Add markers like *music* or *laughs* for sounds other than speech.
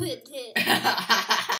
with *laughs* it.